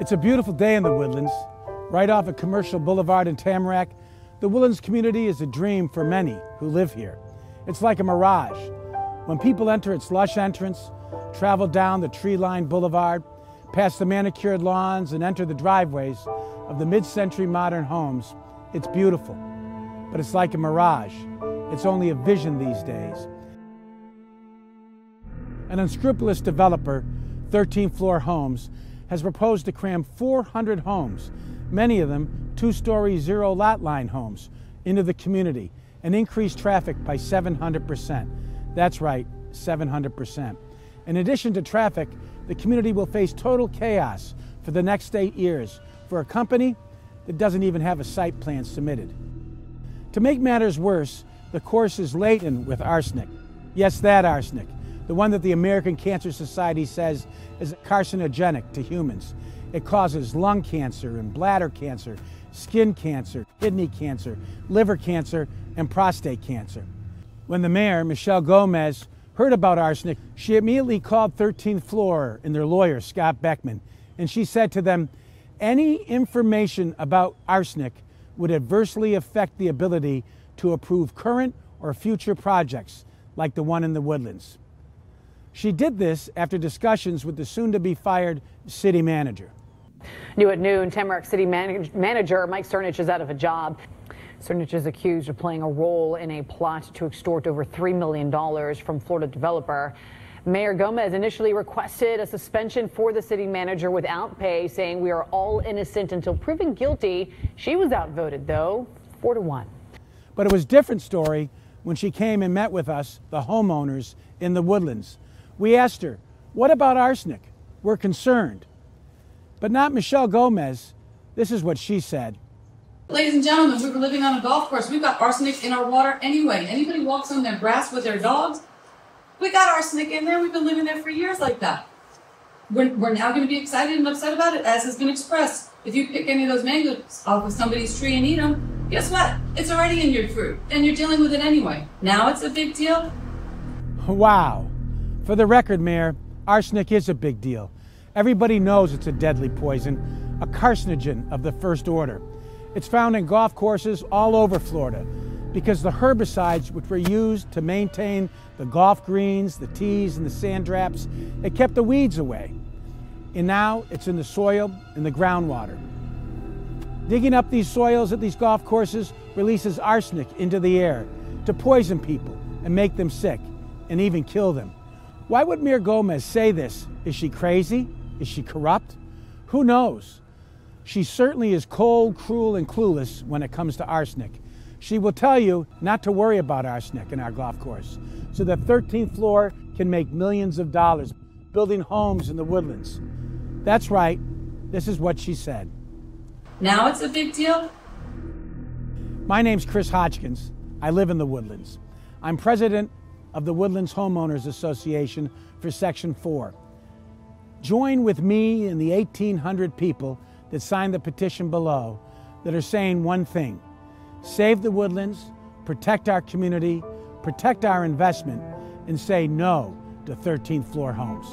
It's a beautiful day in the Woodlands. Right off a commercial boulevard in Tamarac, the Woodlands community is a dream for many who live here. It's like a mirage. When people enter its lush entrance, travel down the tree-lined boulevard, past the manicured lawns and enter the driveways of the mid-century modern homes, it's beautiful. But it's like a mirage. It's only a vision these days. An unscrupulous developer, 13 floor homes, has proposed to cram 400 homes, many of them two story zero lot line homes, into the community and increase traffic by 700%. That's right, 700%. In addition to traffic, the community will face total chaos for the next eight years for a company that doesn't even have a site plan submitted. To make matters worse, the course is laden with arsenic. Yes, that arsenic the one that the American Cancer Society says is carcinogenic to humans. It causes lung cancer and bladder cancer, skin cancer, kidney cancer, liver cancer, and prostate cancer. When the mayor, Michelle Gomez, heard about arsenic, she immediately called 13th Floor and their lawyer, Scott Backman, and she said to them, any information about arsenic would adversely affect the ability to approve current or future projects like the one in the woodlands. She did this after discussions with the soon to be fired city manager. New at noon, Tamarac City manage Manager Mike Cernech is out of a job. Cernech is accused of playing a role in a plot to extort over $3 million from Florida developer. Mayor Gomez initially requested a suspension for the city manager without pay, saying we are all innocent until proven guilty. She was outvoted, though, 4 to 1. But it was a different story when she came and met with us, the homeowners in the woodlands. We asked her, What about arsenic? We're concerned. But not Michelle Gomez. This is what she said. Ladies and gentlemen, we were living on a golf course. We've got arsenic in our water anyway. Anybody walks on their grass with their dogs, we got arsenic in there. We've been living there for years like that. We're, we're now going to be excited and upset about it, as has been expressed. If you pick any of those mangoes off of somebody's tree and eat them, guess what? It's already in your fruit, and you're dealing with it anyway. Now it's a big deal. Wow. For the record, Mayor, arsenic is a big deal. Everybody knows it's a deadly poison, a carcinogen of the first order. It's found in golf courses all over Florida because the herbicides which were used to maintain the golf greens, the tees, and the sand traps, it kept the weeds away. And now it's in the soil, in the groundwater. Digging up these soils at these golf courses releases arsenic into the air to poison people and make them sick and even kill them. Why would Mir Gomez say this? Is she crazy? Is she corrupt? Who knows? She certainly is cold, cruel, and clueless when it comes to arsenic. She will tell you not to worry about arsenic in our golf course so the 13th floor can make millions of dollars building homes in the woodlands. That's right. This is what she said. Now it's a big deal? My name's Chris Hodgkins. I live in the woodlands. I'm president of the Woodlands Homeowners Association for Section 4. Join with me and the 1,800 people that signed the petition below that are saying one thing save the woodlands, protect our community, protect our investment, and say no to 13th floor homes.